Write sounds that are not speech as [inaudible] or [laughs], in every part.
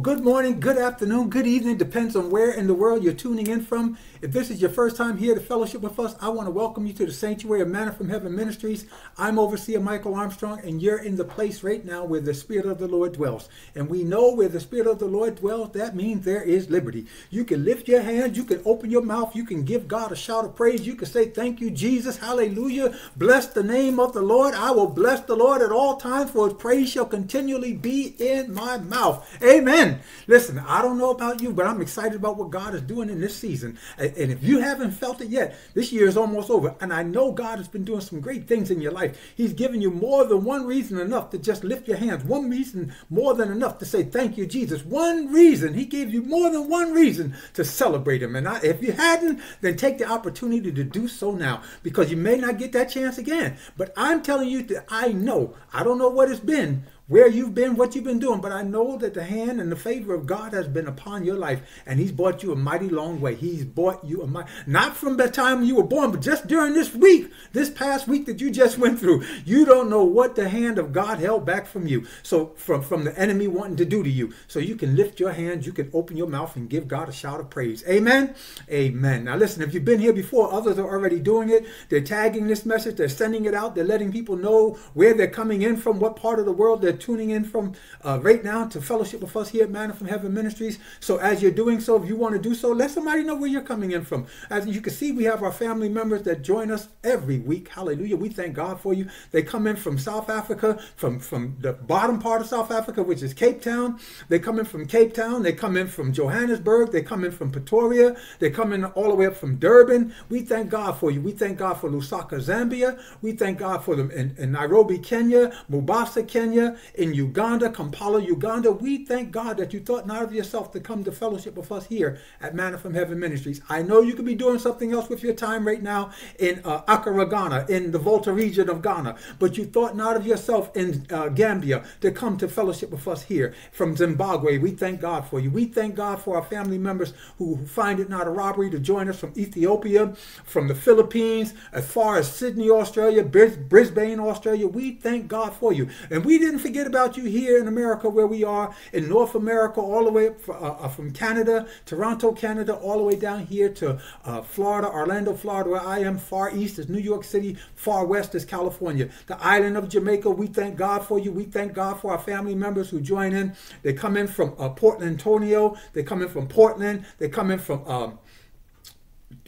Good morning, good afternoon, good evening, depends on where in the world you're tuning in from. If this is your first time here to fellowship with us, I want to welcome you to the Sanctuary of Manna from Heaven Ministries. I'm Overseer Michael Armstrong, and you're in the place right now where the Spirit of the Lord dwells. And we know where the Spirit of the Lord dwells, that means there is liberty. You can lift your hands, you can open your mouth, you can give God a shout of praise, you can say, Thank you, Jesus, hallelujah. Bless the name of the Lord. I will bless the Lord at all times, for his praise shall continually be in my mouth. Amen. Listen, I don't know about you, but I'm excited about what God is doing in this season. And if you haven't felt it yet, this year is almost over. And I know God has been doing some great things in your life. He's given you more than one reason enough to just lift your hands. One reason more than enough to say, Thank you, Jesus. One reason. He gave you more than one reason to celebrate Him. And I, if you hadn't, then take the opportunity to do so now because you may not get that chance again. But I'm telling you that I know, I don't know what it's been where you've been, what you've been doing, but I know that the hand and the favor of God has been upon your life, and He's brought you a mighty long way. He's brought you a mighty, not from the time you were born, but just during this week, this past week that you just went through. You don't know what the hand of God held back from you. So from from the enemy wanting to do to you. So you can lift your hands, you can open your mouth and give God a shout of praise. Amen. Amen. Now listen, if you've been here before, others are already doing it. They're tagging this message, they're sending it out, they're letting people know where they're coming in from, what part of the world they're tuning in from uh, right now to fellowship with us here at Manna from Heaven Ministries. So as you're doing so, if you want to do so, let somebody know where you're coming in from. As you can see, we have our family members that join us every week. Hallelujah. We thank God for you. They come in from South Africa, from, from the bottom part of South Africa, which is Cape Town. They come in from Cape Town. They come in from Johannesburg. They come in from Pretoria. They come in all the way up from Durban. We thank God for you. We thank God for Lusaka, Zambia. We thank God for them in, in Nairobi, Kenya, Mombasa, Kenya, in Uganda. Kampala, Uganda. We thank God that you thought not of yourself to come to fellowship with us here at Manna from Heaven Ministries. I know you could be doing something else with your time right now in uh, Accra, Ghana, in the Volta region of Ghana, but you thought not of yourself in uh, Gambia to come to fellowship with us here from Zimbabwe. We thank God for you. We thank God for our family members who find it not a robbery to join us from Ethiopia, from the Philippines, as far as Sydney, Australia, Brisbane, Australia. We thank God for you. And we didn't forget about you here in America where we are, in North America, all the way up uh, uh, from Canada, Toronto, Canada, all the way down here to uh, Florida, Orlando, Florida, where I am. Far east is New York City, far west is California. The island of Jamaica, we thank God for you. We thank God for our family members who join in. They come in from uh, Portland, Antonio. They come in from Portland. They come in from, um,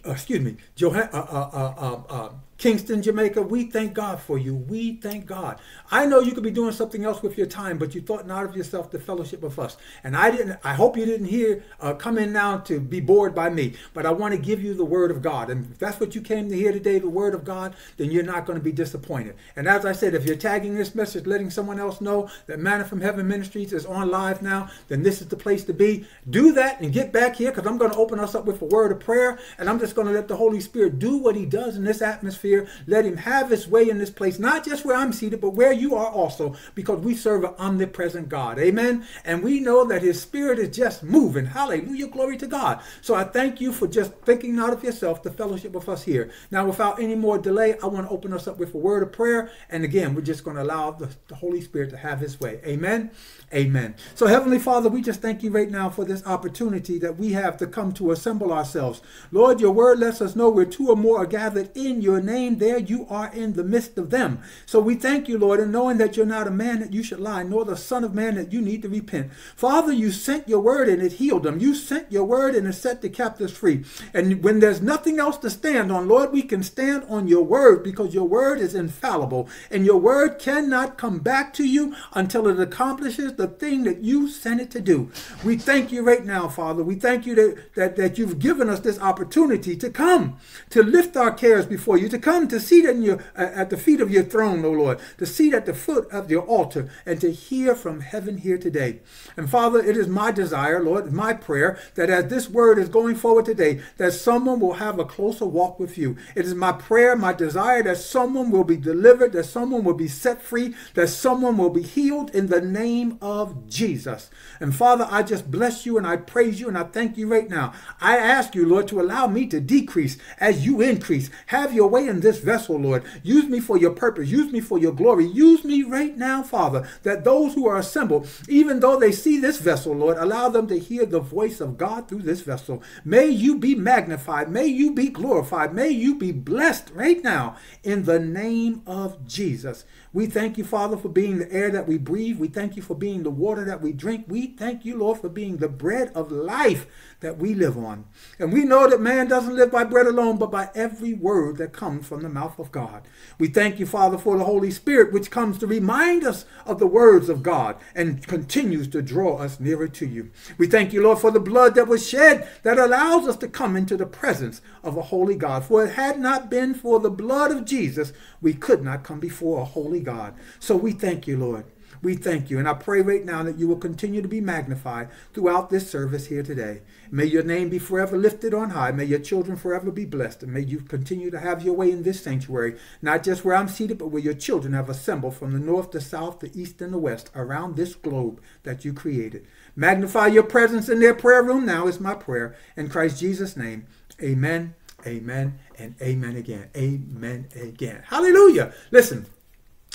excuse me, Johan, uh, uh, uh, Kingston, Jamaica, we thank God for you. We thank God. I know you could be doing something else with your time, but you thought not of yourself to fellowship with us. And I didn't. I hope you didn't hear uh, come in now to be bored by me. But I want to give you the word of God, and if that's what you came to hear today, the word of God, then you're not going to be disappointed. And as I said, if you're tagging this message, letting someone else know that Manna from Heaven Ministries is on live now, then this is the place to be. Do that and get back here because I'm going to open us up with a word of prayer, and I'm just going to let the Holy Spirit do what He does in this atmosphere let him have his way in this place, not just where I'm seated, but where you are also, because we serve an omnipresent God. Amen. And we know that his spirit is just moving. Hallelujah. Glory to God. So I thank you for just thinking not of yourself to fellowship with us here. Now, without any more delay, I want to open us up with a word of prayer. And again, we're just going to allow the, the Holy Spirit to have his way. Amen. Amen. So, Heavenly Father, we just thank you right now for this opportunity that we have to come to assemble ourselves. Lord, your word lets us know where two or more are gathered in your name, there you are in the midst of them. So we thank you, Lord, and knowing that you're not a man that you should lie, nor the Son of Man that you need to repent. Father, you sent your word and it healed them. You sent your word and it set the captives free. And when there's nothing else to stand on, Lord, we can stand on your word because your word is infallible and your word cannot come back to you until it accomplishes the thing that you sent it to do. We thank you right now, Father. We thank you that, that, that you've given us this opportunity to come, to lift our cares before you, to come to sit at, your, at the feet of your throne, O Lord, to sit at the foot of your altar, and to hear from heaven here today. And Father, it is my desire, Lord, my prayer, that as this word is going forward today, that someone will have a closer walk with you. It is my prayer, my desire that someone will be delivered, that someone will be set free, that someone will be healed in the name of of Jesus. And Father, I just bless you and I praise you and I thank you right now. I ask you, Lord, to allow me to decrease as you increase. Have your way in this vessel, Lord. Use me for your purpose. Use me for your glory. Use me right now, Father, that those who are assembled, even though they see this vessel, Lord, allow them to hear the voice of God through this vessel. May you be magnified. May you be glorified. May you be blessed right now in the name of Jesus. We thank you, Father, for being the air that we breathe. We thank you for being the water that we drink. We thank you, Lord, for being the bread of life that we live on. And we know that man doesn't live by bread alone, but by every word that comes from the mouth of God. We thank you, Father, for the Holy Spirit, which comes to remind us of the words of God and continues to draw us nearer to you. We thank you, Lord, for the blood that was shed that allows us to come into the presence of a holy God. For it had not been for the blood of Jesus, we could not come before a holy God. So we thank you, Lord. We thank you. And I pray right now that you will continue to be magnified throughout this service here today. May your name be forever lifted on high. May your children forever be blessed. And may you continue to have your way in this sanctuary, not just where I'm seated, but where your children have assembled from the north, the south, the east, and the west around this globe that you created. Magnify your presence in their prayer room now is my prayer. In Christ Jesus' name, amen, amen, and amen again. Amen again. Hallelujah. Listen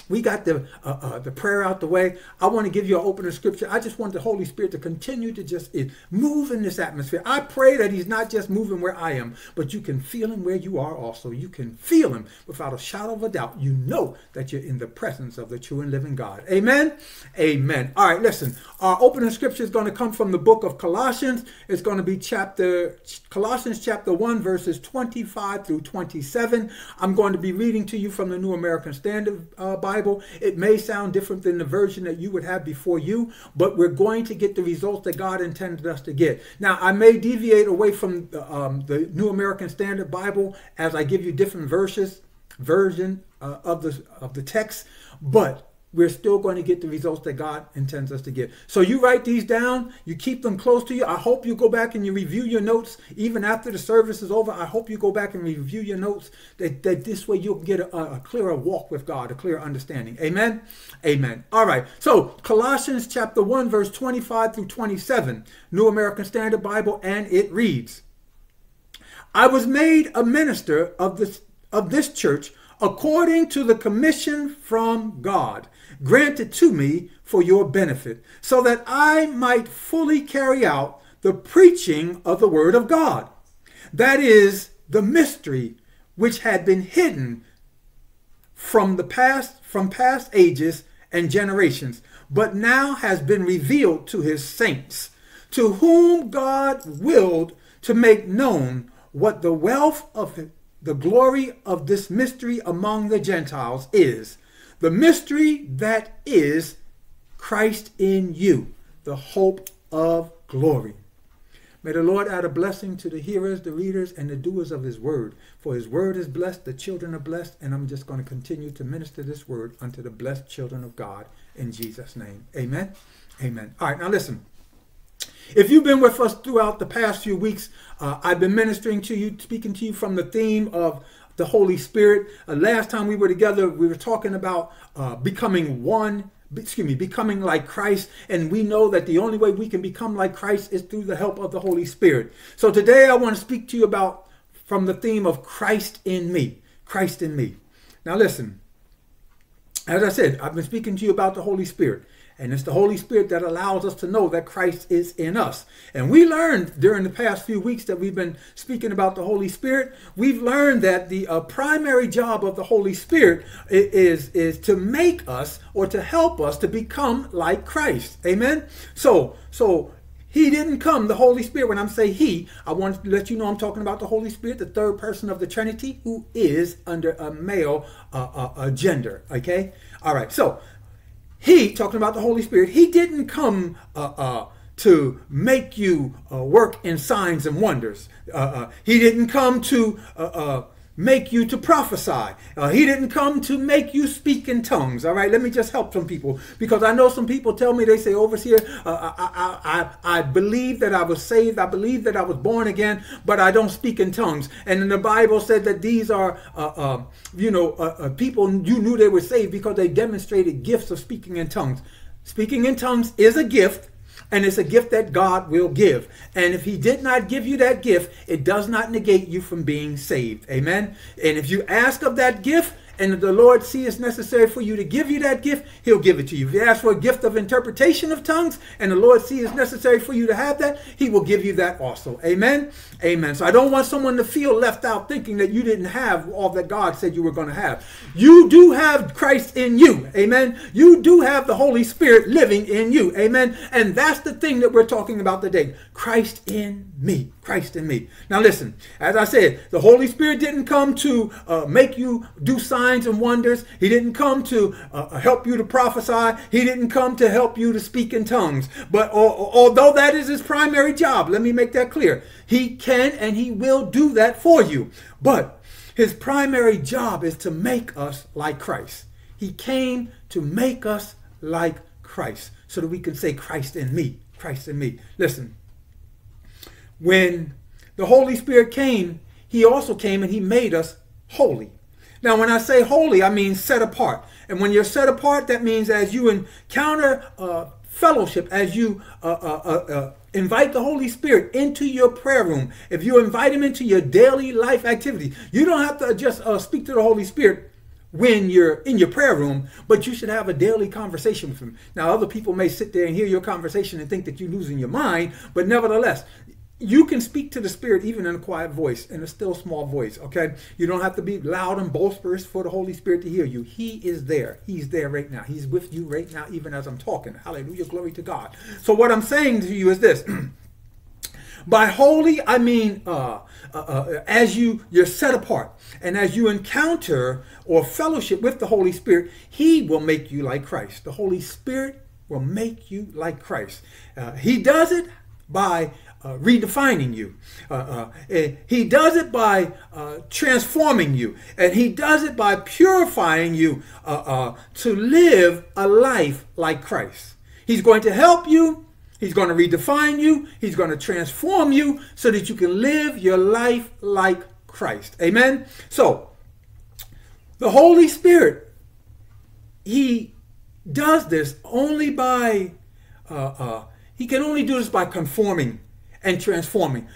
we got the uh, uh, the prayer out the way. I want to give you an opening scripture. I just want the Holy Spirit to continue to just move in this atmosphere. I pray that He's not just moving where I am, but you can feel Him where you are also. You can feel Him without a shadow of a doubt. You know that you're in the presence of the true and living God. Amen. Amen. All right, listen. Our opening scripture is going to come from the book of Colossians. It's going to be chapter Colossians chapter 1 verses 25 through 27. I'm going to be reading to you from the New American Standard uh, Bible. Bible. It may sound different than the version that you would have before you, but we're going to get the results that God intended us to get. Now, I may deviate away from the, um, the New American Standard Bible as I give you different verses, version uh, of the of the text, but we're still going to get the results that God intends us to get. So you write these down, you keep them close to you. I hope you go back and you review your notes even after the service is over. I hope you go back and review your notes that, that this way you'll get a, a clearer walk with God, a clearer understanding. Amen. Amen. All right. So Colossians chapter 1 verse 25 through 27, New American Standard Bible and it reads, I was made a minister of this of this church according to the commission from God granted to me for your benefit, so that I might fully carry out the preaching of the word of God. That is the mystery which had been hidden from the past from past ages and generations, but now has been revealed to his saints, to whom God willed to make known what the wealth of the glory of this mystery among the Gentiles is the mystery that is Christ in you, the hope of glory. May the Lord add a blessing to the hearers, the readers, and the doers of his word. For his word is blessed, the children are blessed, and I'm just going to continue to minister this word unto the blessed children of God in Jesus' name. Amen. Amen. All right, now listen. If you've been with us throughout the past few weeks, uh, I've been ministering to you, speaking to you from the theme of the Holy Spirit. Uh, last time we were together, we were talking about uh, becoming one excuse me, becoming like Christ. And we know that the only way we can become like Christ is through the help of the Holy Spirit. So today I want to speak to you about from the theme of Christ in me. Christ in me. Now listen, as I said, I've been speaking to you about the Holy Spirit. And it's the Holy Spirit that allows us to know that Christ is in us. And we learned during the past few weeks that we've been speaking about the Holy Spirit, we've learned that the uh, primary job of the Holy Spirit is, is to make us or to help us to become like Christ. Amen? So, so he didn't come, the Holy Spirit. When I'm saying he, I want to let you know I'm talking about the Holy Spirit, the third person of the Trinity, who is under a male uh, uh, gender. Okay? All right. So he, talking about the Holy Spirit, he didn't come uh, uh, to make you uh, work in signs and wonders. Uh, uh, he didn't come to uh, make you to prophesy. Uh, he didn't come to make you speak in tongues. All right, let me just help some people because I know some people tell me they say overseer, uh, I, I, I, I believe that I was saved. I believe that I was born again, but I don't speak in tongues. And the Bible said that these are, uh, uh you know, uh, uh, people you knew they were saved because they demonstrated gifts of speaking in tongues. Speaking in tongues is a gift And it's a gift that God will give. And if He did not give you that gift, it does not negate you from being saved. Amen. And if you ask of that gift, and the Lord see it's necessary for you to give you that gift, He'll give it to you. If you ask for a gift of interpretation of tongues, and the Lord see it's necessary for you to have that, He will give you that also. Amen. Amen. So I don't want someone to feel left out thinking that you didn't have all that God said you were going to have. You do have Christ in you. Amen. You do have the Holy Spirit living in you. Amen. And that's the thing that we're talking about today. Christ in me. Christ in me. Now listen, as I said, the Holy Spirit didn't come to uh, make you do signs and wonders. He didn't come to uh, help you to prophesy. He didn't come to help you to speak in tongues. But although that is his primary job, let me make that clear. He can and he will do that for you. But his primary job is to make us like Christ. He came to make us like Christ so that we can say, Christ in me, Christ in me. Listen, when the Holy Spirit came, he also came and he made us holy. Now, when I say holy, I mean set apart. And when you're set apart, that means as you encounter uh, fellowship, as you uh, uh, uh, uh invite the Holy Spirit into your prayer room, if you invite him into your daily life activity, you don't have to just uh, speak to the Holy Spirit when you're in your prayer room, but you should have a daily conversation with him. Now, other people may sit there and hear your conversation and think that you're losing your mind, but nevertheless, you can speak to the spirit even in a quiet voice in a still small voice okay? You don't have to be loud and boisterous for the holy spirit to hear you. He is there. He's there right now. He's with you right now even as i'm talking. Hallelujah. Glory to god. So what i'm saying to you is this. [clears throat] By holy i mean uh, uh, uh, as you you're set apart and as you encounter or fellowship with the holy spirit he will make you like christ. The holy spirit will make you like christ. Uh, he does it by redefining you. Uh, uh, he does it by uh, transforming you, and he does it by purifying you uh, uh, to live a life like Christ. He's going to help you. He's going to redefine you. He's going to transform you so that you can live your life like Christ. Amen. So, the Holy Spirit, He does this only by, He can only do this by conforming and transforming.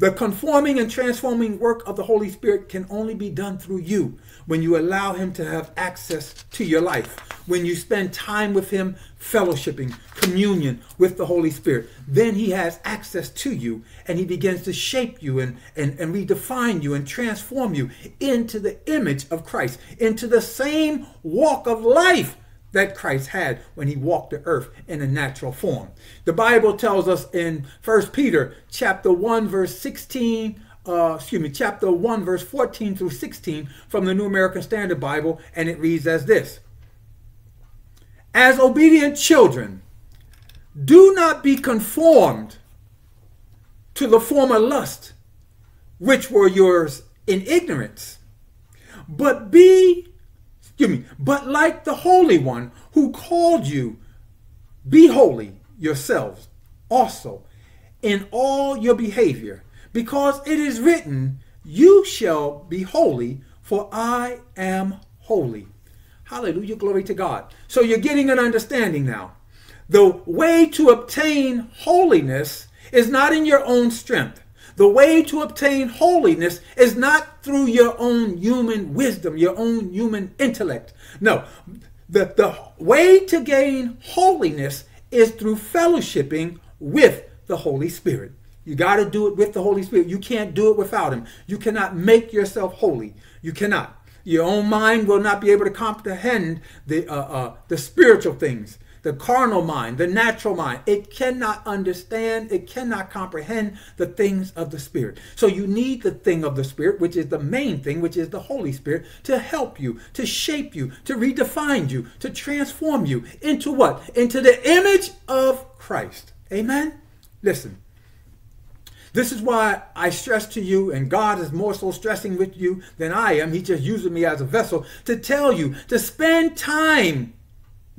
The conforming and transforming work of the Holy Spirit can only be done through you when you allow Him to have access to your life, when you spend time with Him, fellowshipping, communion with the Holy Spirit. Then He has access to you and He begins to shape you and, and, and redefine you and transform you into the image of Christ, into the same walk of life that Christ had when he walked the earth in a natural form. The Bible tells us in 1 Peter chapter 1 verse 16 uh, excuse me, chapter 1, verse 14 through 16 from the New American Standard Bible, and it reads as this As obedient children, do not be conformed to the former lust which were yours in ignorance, but be me, but like the Holy One who called you, be holy yourselves also in all your behavior, because it is written, You shall be holy, for I am holy. Hallelujah, glory to God. So you're getting an understanding now. The way to obtain holiness is not in your own strength. The way to obtain holiness is not through your own human wisdom, your own human intellect. No, the, the way to gain holiness is through fellowshipping with the Holy Spirit. You got to do it with the Holy Spirit. You can't do it without Him. You cannot make yourself holy. You cannot. Your own mind will not be able to comprehend the uh, uh, the spiritual things the carnal mind, the natural mind. It cannot understand, it cannot comprehend the things of the Spirit. So you need the thing of the Spirit, which is the main thing, which is the Holy Spirit, to help you, to shape you, to redefine you, to transform you into what? Into the image of Christ. Amen? Listen. This is why I stress to you, and God is more so stressing with you than I am. He's just using me as a vessel to tell you to spend time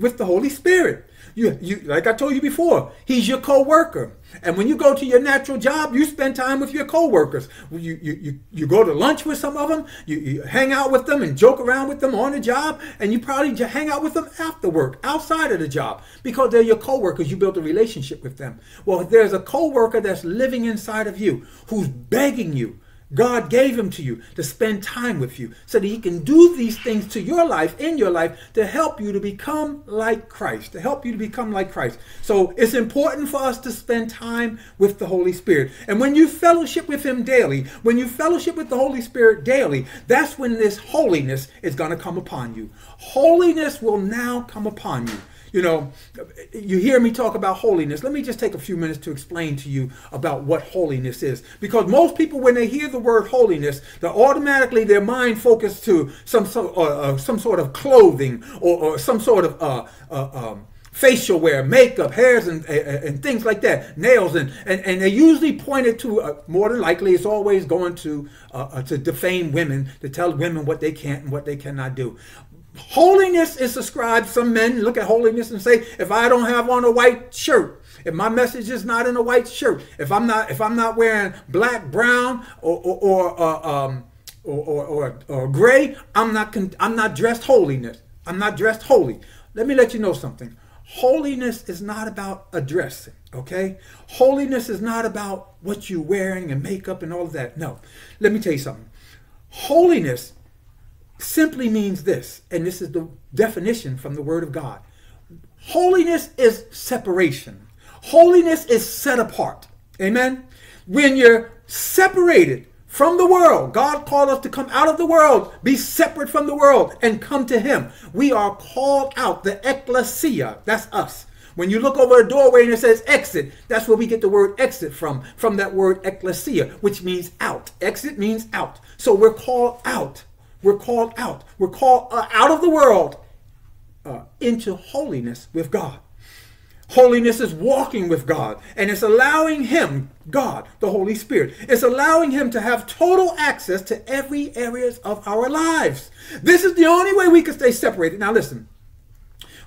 with the Holy Spirit. You, you, like I told you before, he's your co-worker. And when you go to your natural job, you spend time with your co-workers. You, you, you, you go to lunch with some of them, you, you hang out with them and joke around with them on the job, and you probably hang out with them after work, outside of the job, because they're your co-workers. You built a relationship with them. Well, there's a co-worker that's living inside of you who's begging you God gave him to you to spend time with you so that he can do these things to your life, in your life, to help you to become like Christ, to help you to become like Christ. So it's important for us to spend time with the Holy Spirit. And when you fellowship with him daily, when you fellowship with the Holy Spirit daily, that's when this holiness is going to come upon you. Holiness will now come upon you. You know, you hear me talk about holiness. Let me just take a few minutes to explain to you about what holiness is. Because most people, when they hear the word holiness, they automatically their mind focus to some sort, uh, uh, some sort of clothing or, or some sort of uh, uh um, facial wear, makeup, hairs, and, and things like that, nails, and and, and they usually point it to uh, more than likely it's always going to uh, uh, to defame women, to tell women what they can't and what they cannot do. Holiness is ascribed. Some men look at holiness and say, if I don't have on a white shirt, if my message is not in a white shirt, if I'm not if I'm not wearing black, brown, or or or, uh, um, or, or, or, or gray, I'm not I'm not dressed holiness. I'm not dressed holy. Let me let you know something. Holiness is not about a dressing, okay? Holiness is not about what you're wearing and makeup and all of that. No. Let me tell you something. Holiness simply means this, and this is the definition from the Word of God. Holiness is separation. Holiness is set apart. Amen. When you're separated from the world, God called us to come out of the world, be separate from the world, and come to Him. We are called out, the ecclesia. That's us. When you look over a doorway and it says exit, that's where we get the word exit from, from that word ecclesia, which means out. Exit means out. So we're called out. We're called out. We're called uh, out of the world uh, into holiness with God. Holiness is walking with God, and it's allowing Him, God, the Holy Spirit, it's allowing Him to have total access to every areas of our lives. This is the only way we can stay separated. Now, listen,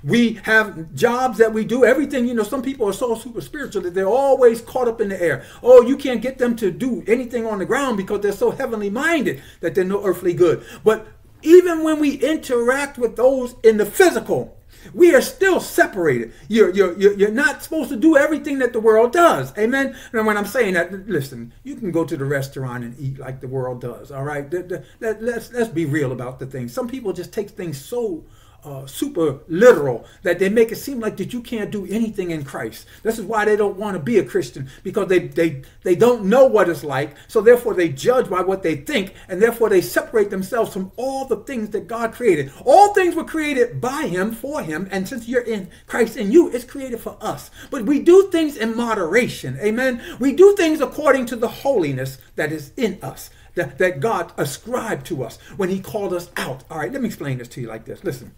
we have jobs that we do, everything. You know, some people are so super spiritual that they're always caught up in the air. Oh, you can't get them to do anything on the ground because they're so heavenly minded that they're no earthly good. But even when we interact with those in the physical, we are still separated. You're, you're, you're not supposed to do everything that the world does. Amen. And when I'm saying that, listen, you can go to the restaurant and eat like the world does. All right. Let's, let's be real about the thing. Some people just take things so uh, super literal that they make it seem like that you can't do anything in Christ. This is why they don't want to be a Christian because they they they don't know what it's like. So therefore they judge by what they think, and therefore they separate themselves from all the things that God created. All things were created by Him for Him, and since you're in Christ in you, it's created for us. But we do things in moderation. Amen. We do things according to the holiness that is in us. That, that God ascribed to us when he called us out. All right, let me explain this to you like this. Listen,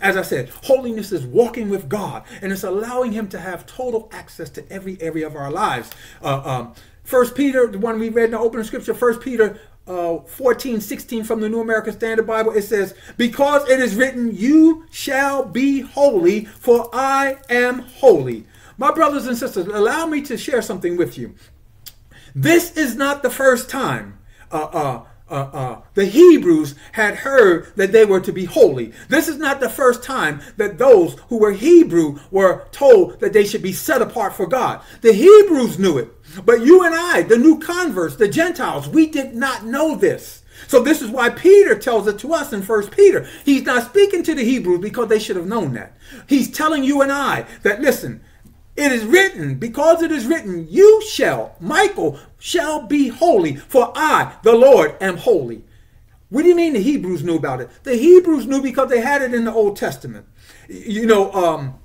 as I said, holiness is walking with God, and it's allowing Him to have total access to every area of our lives. Uh, um, First Peter, the one we read in the opening scripture, First Peter uh, 14, 16 from the New American Standard Bible, it says, Because it is written, You shall be holy, for I am holy. My brothers and sisters, allow me to share something with you. This is not the first time uh, uh, uh, uh, the Hebrews had heard that they were to be holy. This is not the first time that those who were Hebrew were told that they should be set apart for God. The Hebrews knew it, but you and I, the new converts, the Gentiles, we did not know this. So this is why Peter tells it to us in First Peter. He's not speaking to the Hebrews because they should have known that. He's telling you and I that listen, it is written, because it is written, you shall, Michael, shall be holy, for I, the Lord, am holy. What do you mean the Hebrews knew about it? The Hebrews knew because they had it in the Old Testament. You know, um,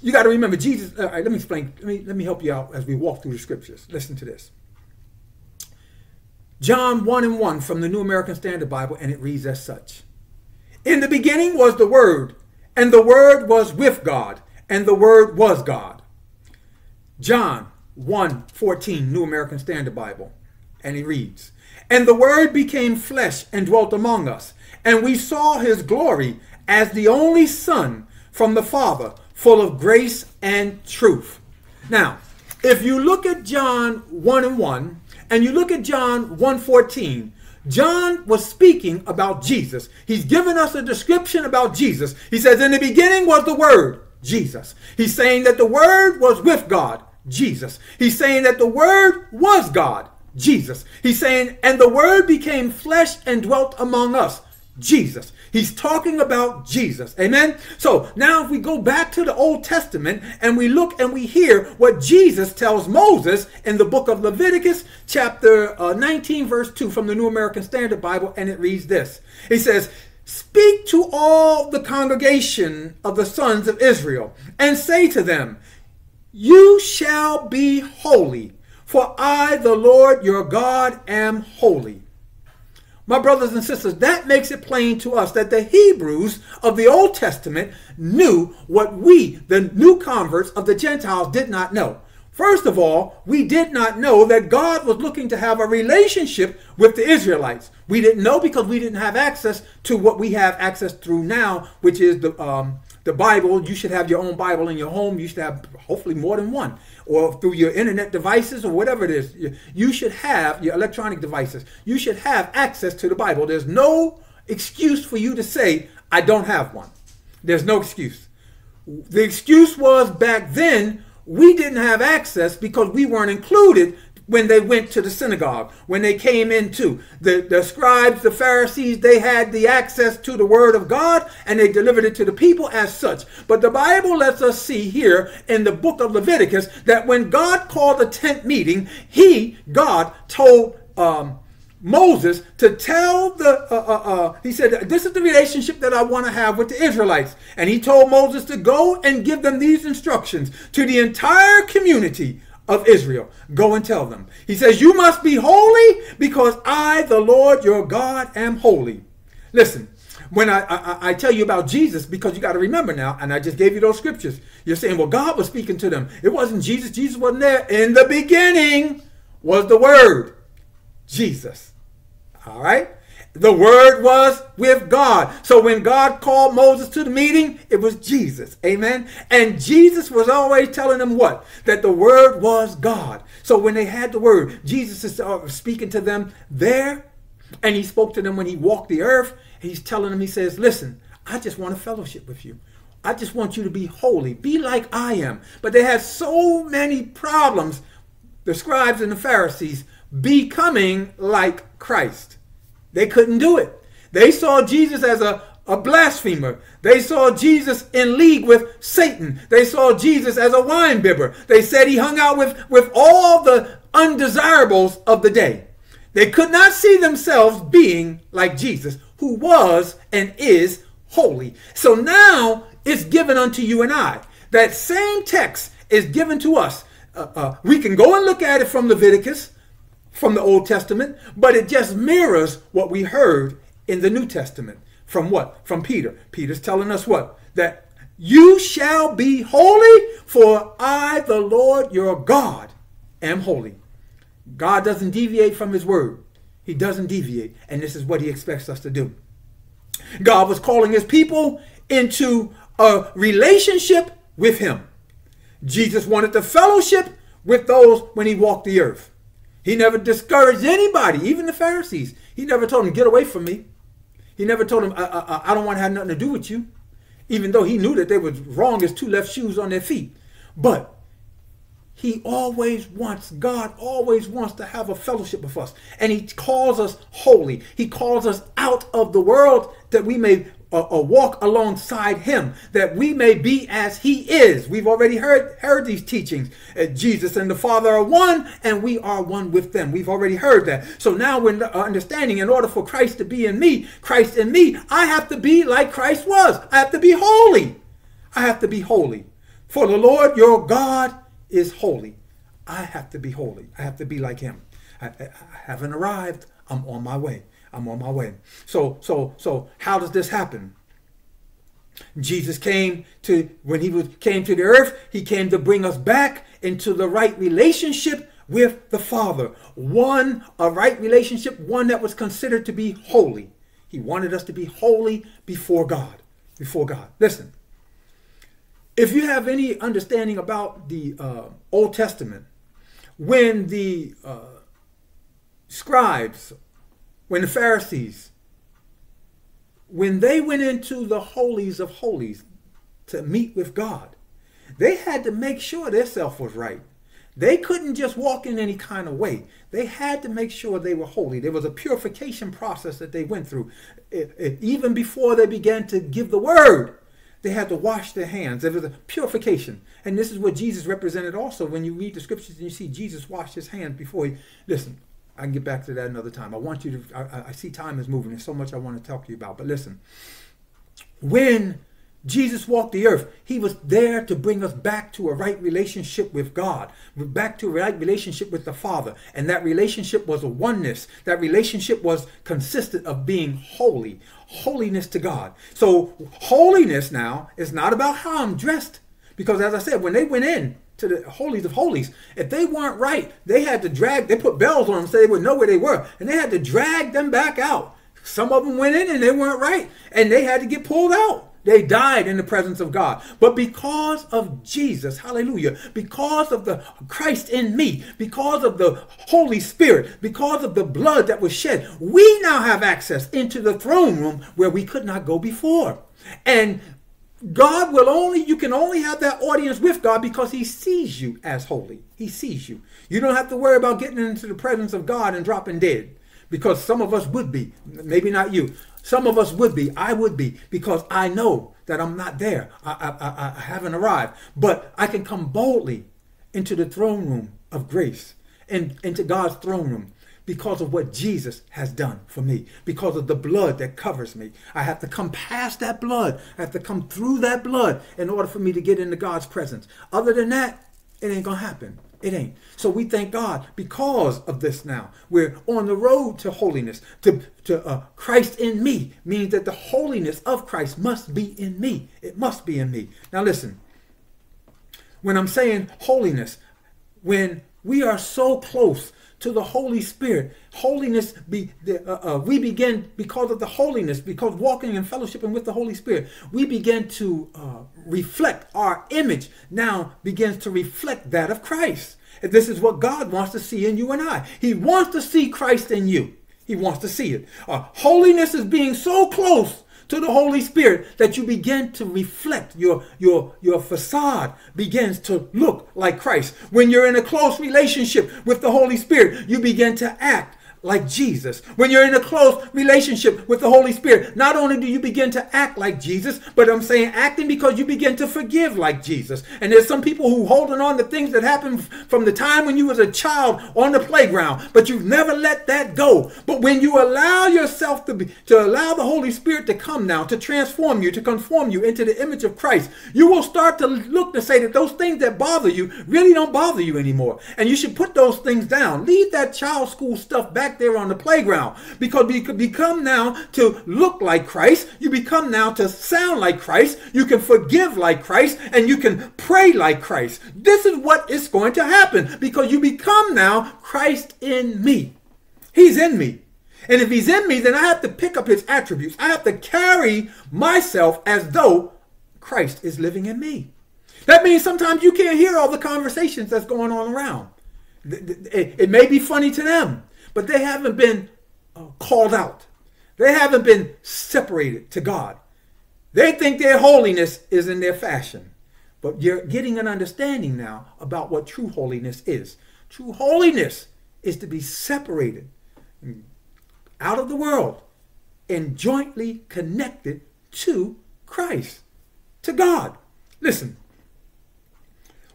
you got to remember Jesus. All right, let me explain. Let me let me help you out as we walk through the scriptures. Listen to this. John 1 and 1 from the New American Standard Bible, and it reads as such. In the beginning was the Word, and the Word was with God, and the Word was God. John 1 14, New American Standard Bible. And he reads, And the Word became flesh and dwelt among us, and we saw his glory as the only Son from the Father, full of grace and truth. Now, if you look at John 1 and 1 and you look at John 1:14, John was speaking about Jesus. He's given us a description about Jesus. He says, In the beginning was the Word, Jesus. He's saying that the Word was with God, Jesus. He's saying that the Word was God, Jesus. He's saying, And the Word became flesh and dwelt among us, Jesus. He's talking about Jesus. Amen. So now if we go back to the Old Testament and we look and we hear what Jesus tells Moses in the book of Leviticus, chapter uh, 19, verse 2 from the New American Standard Bible, and it reads this. He says, Speak to all the congregation of the sons of Israel and say to them, You shall be holy, for I, the Lord your God, am holy. My brothers and sisters, that makes it plain to us that the Hebrews of the Old Testament knew what we, the new converts of the Gentiles, did not know. First of all, we did not know that God was looking to have a relationship with the Israelites. We didn't know because we didn't have access to what we have access through now, which is the um, the Bible. You should have your own Bible in your home. You should have hopefully more than one or through your internet devices or whatever it is, you should have your electronic devices. You should have access to the Bible. There's no excuse for you to say, I don't have one. There's no excuse. The excuse was back then, we didn't have access because we weren't included when they went to the synagogue, when they came into the, the scribes, the Pharisees, they had the access to the word of God and they delivered it to the people as such. But the Bible lets us see here in the book of Leviticus that when God called a tent meeting, he, God, told um, Moses to tell the, uh, uh, uh, he said, this is the relationship that I want to have with the Israelites. And he told Moses to go and give them these instructions to the entire community of Israel. Go and tell them. He says, You must be holy because I, the Lord your God, am holy. Listen, when I, I, I, tell you about Jesus, because you got to remember now, and I just gave you those scriptures, you're saying, well, God was speaking to them. It wasn't Jesus. Jesus wasn't there. In the beginning was the Word, Jesus. All right? The word was with God. So when God called Moses to the meeting, it was Jesus. Amen. And Jesus was always telling them what? That the word was God. So when they had the word, Jesus is uh, speaking to them there. And he spoke to them when he walked the earth. He's telling them, he says, listen, I just want a fellowship with you. I just want you to be holy. Be like I am. But they had so many problems, the scribes and the Pharisees, becoming like Christ. They couldn't do it. They saw Jesus as a, a blasphemer. They saw Jesus in league with Satan. They saw Jesus as a wine bibber. They said he hung out with, with all the undesirables of the day. They could not see themselves being like Jesus, who was and is holy. So now it's given unto you and I. That same text is given to us. Uh, uh, we can go and look at it from Leviticus from the Old Testament, but it just mirrors what we heard in the New Testament. From what? From Peter. Peter's telling us what? That you shall be holy, for I, the Lord your God, am holy. God doesn't deviate from his word. He doesn't deviate. And this is what he expects us to do. God was calling his people into a relationship with him. Jesus wanted to fellowship with those when he walked the earth. He never discouraged anybody, even the Pharisees. He never told them, get away from me. He never told them, I, I, I don't want to have nothing to do with you, even though he knew that they were wrong as two left shoes on their feet. But he always wants, God always wants to have a fellowship with us. And he calls us holy. He calls us out of the world that we may a, a, walk alongside him that we may be as he is. We've already heard heard these teachings. Uh, Jesus and the Father are one, and we are one with them. We've already heard that. So now we're understanding in order for Christ to be in me, Christ in me, I have to be like Christ was. I have to be holy. I have to be holy. For the Lord your God is holy. I have to be holy. I have to be like him. I, I haven't arrived. I'm on my way. I'm on my way. So, so, so how does this happen? Jesus came to when he was came to the earth, he came to bring us back into the right relationship with the Father. One a right relationship, one that was considered to be holy. He wanted us to be holy before God. Before God. Listen. if you have any understanding about the uh, Old Testament, when the uh, scribes, when the Pharisees, when they went into the holies of holies to meet with God, they had to make sure their self was right. They couldn't just walk in any kind of way. They had to make sure they were holy. There was a purification process that they went through. It, it, even before they began to give the word, they had to wash their hands. There was a purification. And this is what Jesus represented also when you read the scriptures and you see Jesus wash his hands before he. Listen, I can get back to that another time. I want you to. I, I see time is moving. There's so much I want to talk to you about. But listen, when Jesus walked the earth. He was there to bring us back to a right relationship with God, back to a right relationship with the Father. And that relationship was a oneness. That relationship was consistent of being holy, holiness to God. So holiness now is not about how I'm dressed. Because as I said, when they went in to the holies of holies, if they weren't right, they had to drag, they put bells on them so they would know where they were. And they had to drag them back out. Some of them went in and they weren't right. And they had to get pulled out. They died in the presence of God. But because of Jesus, hallelujah, because of the Christ in me, because of the Holy Spirit, because of the blood that was shed, we now have access into the throne room where we could not go before. And God will only, you can only have that audience with God because he sees you as holy. He sees you. You don't have to worry about getting into the presence of God and dropping dead because some of us would be, maybe not you. Some of us would be. I would be because I know that I'm not there. I, I, I, haven't arrived. But I can come boldly into the throne room of grace and into God's throne room because of what Jesus has done for me, because of the blood that covers me. I have to come past that blood. I have to come through that blood in order for me to get into God's presence. Other than that, it ain't going to happen. It ain't. So we thank God because of this now. We're on the road to holiness. To, to uh, Christ in me means that the holiness of Christ must be in me. It must be in me. Now listen, when I'm saying holiness, when we are so close to the Holy Spirit. Holiness, be, uh, uh, we begin because of the holiness, because walking and with the Holy Spirit, we begin to uh, reflect our image now begins to reflect that of Christ. This is what God wants to see in you and I. He wants to see Christ in you. He wants to see it. Uh, holiness is being so close to the Holy Spirit that you begin to reflect your your your facade begins to look like Christ. When you're in a close relationship with the Holy Spirit, you begin to act like Jesus. When you're in a close relationship with the Holy Spirit, not only do you begin to act like Jesus, but I'm saying acting because you begin to forgive like Jesus. And there's some people who holding on to things that happened from the time when you was a child on the playground, but you've never let that go. But when you allow yourself to be to allow the Holy Spirit to come now to transform you, to conform you into the image of Christ, you will start to look to say that those things that bother you really don't bother you anymore. And you should put those things down. Leave that child school stuff back back there on the playground because you become now to look like Christ. You become now to sound like Christ. You can forgive like Christ and you can pray like Christ. This is what is going to happen because you become now Christ in me. He's in me. And if he's in me, then I have to pick up his attributes. I have to carry myself as though Christ is living in me. That means sometimes you can't hear all the conversations that's going on around. It may be funny to them, but they haven't been uh, called out. They haven't been separated to God. They think their holiness is in their fashion. But you're getting an understanding now about what true holiness is. True holiness is to be separated out of the world and jointly connected to Christ, to God. Listen,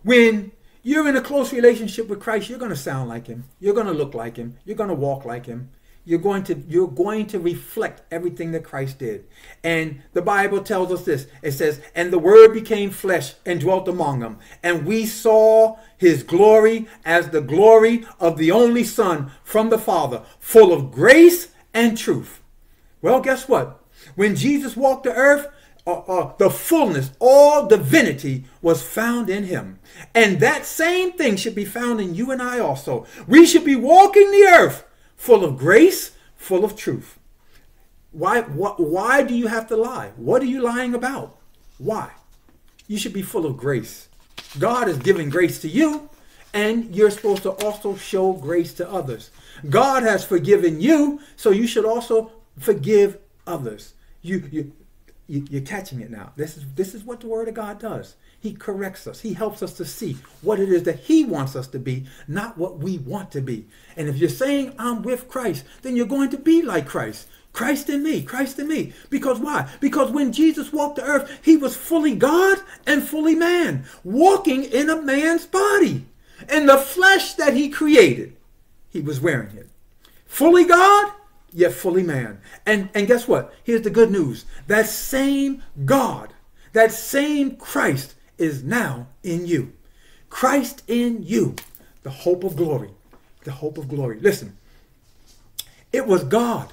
when you're in a close relationship with Christ, you're going to sound like him. You're going to look like him. You're going to walk like him. You're going to you're going to reflect everything that Christ did. And the Bible tells us this. It says, "And the word became flesh and dwelt among them, and we saw his glory as the glory of the only son from the Father, full of grace and truth." Well, guess what? When Jesus walked the earth, uh, uh, the fullness, all divinity was found in him. And that same thing should be found in you and I also. We should be walking the earth full of grace, full of truth. Why, why, why do you have to lie? What are you lying about? Why? you should be full of grace. God is giving grace to you, and you're supposed to also show grace to others. God has forgiven you, so you should also forgive others. You, you, you, are catching it now. This is this is what the Word of God does. He corrects us. He helps us to see what it is that He wants us to be, not what we want to be. And if you're saying I'm with Christ, then you're going to be like Christ. Christ in me, Christ in me. Because why? Because when Jesus walked the earth, he was fully God and fully man, walking in a man's body. And the flesh that he created, he was wearing it. Fully God, yet fully man. And, and guess what? Here's the good news. That same God, that same Christ is now in you. Christ in you, the hope of glory. The hope of glory. Listen, it was God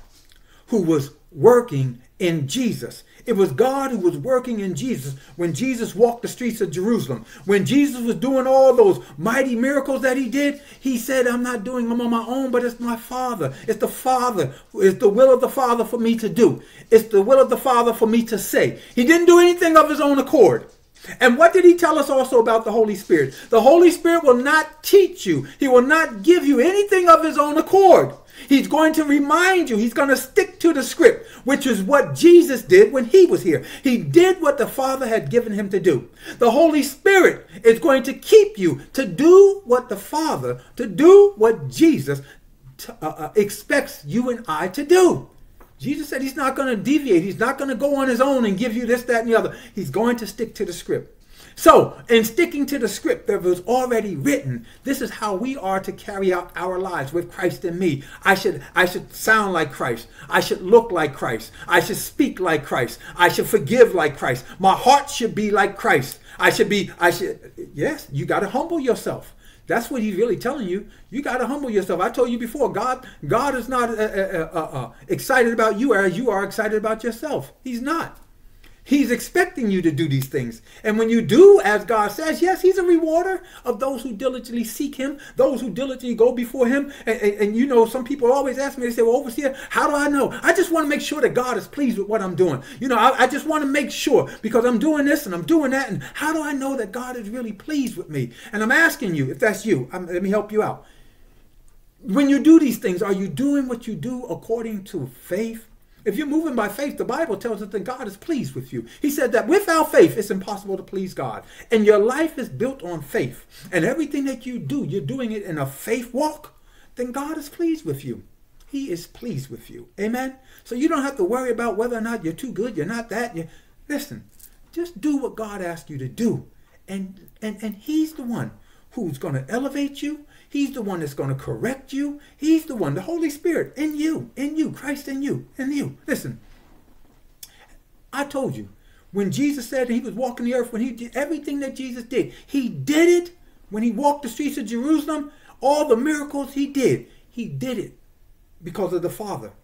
who was working in Jesus. It was God who was working in Jesus when Jesus walked the streets of Jerusalem. When Jesus was doing all those mighty miracles that he did, he said, I'm not doing them on my own, but it's my Father. It's the Father. It's the will of the Father for me to do. It's the will of the Father for me to say. He didn't do anything of his own accord. And what did he tell us also about the Holy Spirit? The Holy Spirit will not teach you. He will not give you anything of his own accord. He's going to remind you. He's going to stick to the script, which is what Jesus did when he was here. He did what the Father had given him to do. The Holy Spirit is going to keep you to do what the Father, to do what Jesus uh, uh, expects you and I to do. Jesus said he's not going to deviate. He's not going to go on his own and give you this, that, and the other. He's going to stick to the script. So, in sticking to the script that was already written, this is how we are to carry out our lives with Christ in me. I should I should sound like Christ. I should look like Christ. I should speak like Christ. I should forgive like Christ. My heart should be like Christ. I should be I should yes, you got to humble yourself. That's what he's really telling you. You got to humble yourself. I told you before, God God is not uh, uh, uh, uh excited about you as you are excited about yourself. He's not. He's expecting you to do these things. And when you do, as God says, yes, He's a rewarder of those who diligently seek Him, those who diligently go before Him. And, and, and, you know, some people always ask me, they say, well, Overseer, how do I know? I just want to make sure that God is pleased with what I'm doing. You know, I, I just want to make sure because I'm doing this and I'm doing that. And how do I know that God is really pleased with me? And I'm asking you, if that's you, I'm, let me help you out. When you do these things, are you doing what you do according to faith? If you're moving by faith, the Bible tells us that God is pleased with you. He said that without faith, it's impossible to please God. And your life is built on faith. And everything that you do, you're doing it in a faith walk, then God is pleased with you. He is pleased with you. Amen? So you don't have to worry about whether or not you're too good, you're not that. You're... Listen, just do what God asked you to do. And, and, and He's the one who's going to elevate you. He's the one that's going to correct you. He's the one, the Holy Spirit in you, in you, Christ in you, in you. Listen, I told you, when Jesus said he was walking the earth, when he did everything that Jesus did, he did it when he walked the streets of Jerusalem. All the miracles he did, he did it because of the Father.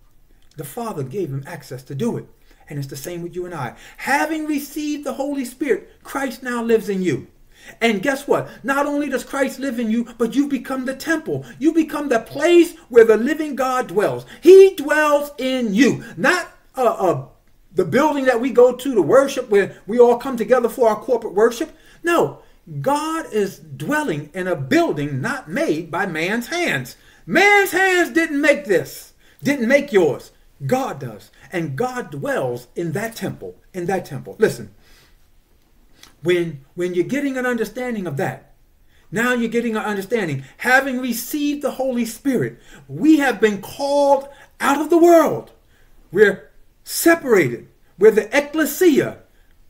The Father gave him access to do it. And it's the same with you and I. Having received the Holy Spirit, Christ now lives in you. And guess what? Not only does Christ live in you, but you become the temple. You become the place where the living God dwells. He dwells in you, not uh, uh, the building that we go to to worship where we all come together for our corporate worship. No, God is dwelling in a building not made by man's hands. Man's hands didn't make this, didn't make yours. God does. And God dwells in that temple, in that temple. Listen, when when you're getting an understanding of that now you're getting an understanding having received the holy spirit we have been called out of the world we're separated we're the ecclesia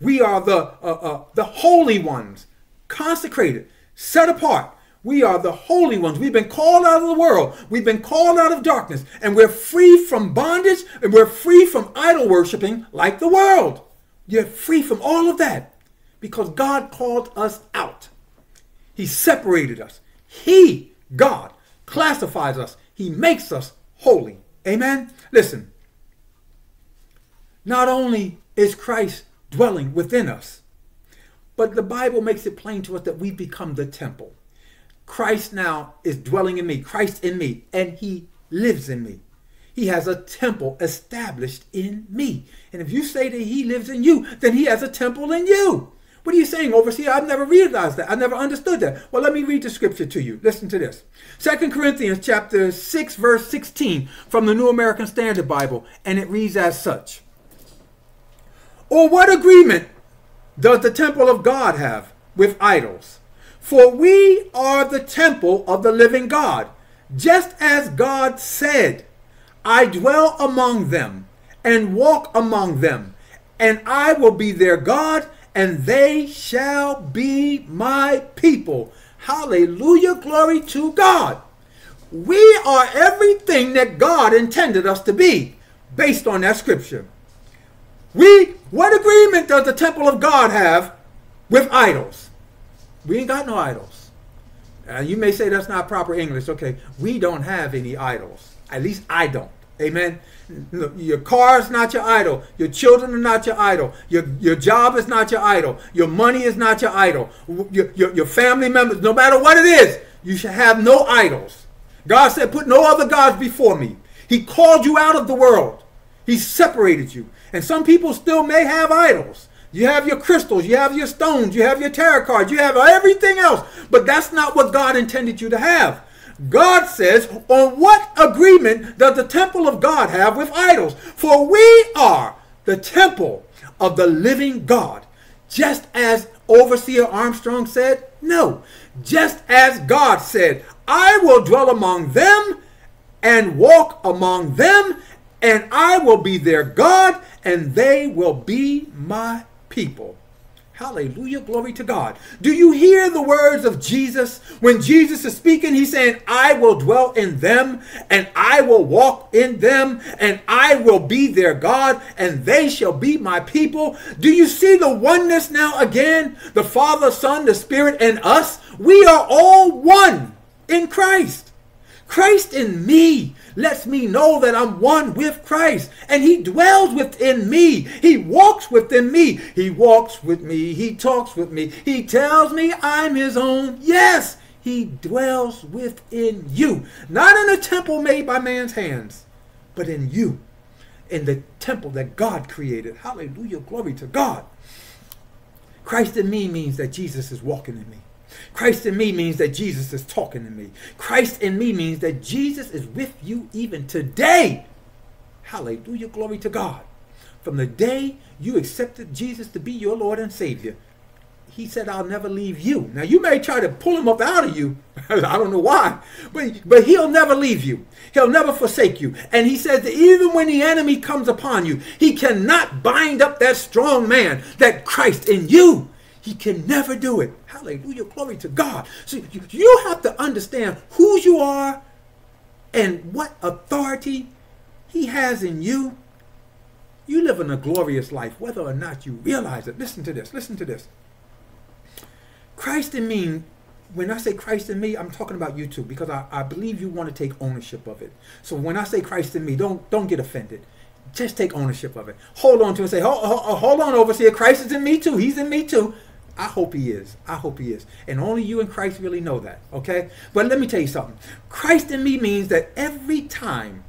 we are the uh, uh, the holy ones consecrated set apart we are the holy ones. We've been called out of the world. We've been called out of darkness. And we're free from bondage and we're free from idol worshiping like the world. You're free from all of that because God called us out. He separated us. He, God, classifies us. He makes us holy. Amen? Listen, not only is Christ dwelling within us, but the Bible makes it plain to us that we become the temple. Christ now is dwelling in me, Christ in me, and he lives in me. He has a temple established in me. And if you say that he lives in you, then he has a temple in you. What are you saying, overseer? I've never realized that. I never understood that. Well, let me read the scripture to you. Listen to this. Second Corinthians chapter 6, verse 16 from the New American Standard Bible, and it reads as such. Or what agreement does the temple of God have with idols? For we are the temple of the living God, just as God said, I dwell among them and walk among them, and I will be their God, and they shall be my people. Hallelujah. Glory to God. We are everything that God intended us to be based on that scripture. We, what agreement does the temple of God have with idols? We ain't got no idols. Uh, you may say that's not proper English. Okay, we don't have any idols. At least I don't. Amen. Your car is not your idol. Your children are not your idol. Your, your job is not your idol. Your money is not your idol. Your, your, your family members, no matter what it is, you should have no idols. God said, put no other gods before me. He called you out of the world. He separated you. And some people still may have idols. You have your crystals, you have your stones, you have your tarot cards, you have everything else. But that's not what God intended you to have. God says, on what agreement does the temple of God have with idols? For we are the temple of the living God. Just as Overseer Armstrong said, no. Just as God said, I will dwell among them and walk among them, and I will be their God, and they will be my people. Hallelujah. Glory to God. Do you hear the words of Jesus? When Jesus is speaking, he's saying, I will dwell in them and I will walk in them and I will be their God and they shall be my people. Do you see the oneness now again? The Father, Son, the Spirit, and us. We are all one in Christ. Christ in me lets me know that I'm one with Christ and he dwells within me. He walks within me. He walks with me. He talks with me. He tells me I'm his own. Yes, he dwells within you. Not in a temple made by man's hands, but in you. In the temple that God created. Hallelujah. Glory to God. Christ in me means that Jesus is walking in me. Christ in me means that Jesus is talking to me. Christ in me means that Jesus is with you even today. Hallelujah. Glory to God. From the day you accepted Jesus to be your Lord and Savior, he said, I'll never leave you. Now, you may try to pull him up out of you. [laughs] I don't know why. But, but he'll never leave you. He'll never forsake you. And he says that even when the enemy comes upon you, he cannot bind up that strong man, that Christ in you. He can never do it. Hallelujah. Glory to God. So you, have to understand who you are and what authority he has in you. You live in a glorious life, whether or not you realize it. Listen to this. Listen to this. Christ in me, when I say Christ in me, I'm talking about you too, because I, I believe you want to take ownership of it. So when I say Christ in me, don't don't get offended. Just take ownership of it. Hold on to it and say, hold, hold, hold on, overseer. Christ is in me too. He's in me too. I hope he is. I hope he is. And only you and Christ really know that. Okay? But let me tell you something. Christ in me means that every time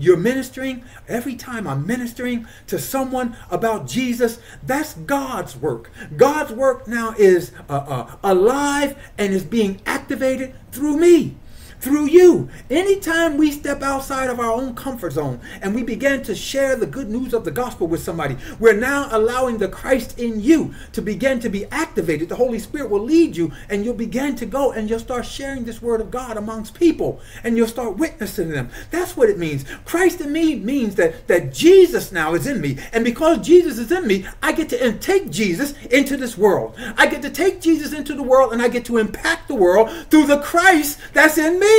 you're ministering, every time I'm ministering to someone about Jesus, that's God's work. God's work now is uh, uh, alive and is being activated through me through you. Anytime we step outside of our own comfort zone and we begin to share the good news of the gospel with somebody, we're now allowing the Christ in you to begin to be activated. The Holy Spirit will lead you and you'll begin to go and you'll start sharing this word of God amongst people and you'll start witnessing them. That's what it means. Christ in me means that, that Jesus now is in me. And because Jesus is in me, I get to take Jesus into this world. I get to take Jesus into the world and I get to impact the world through the Christ that's in me.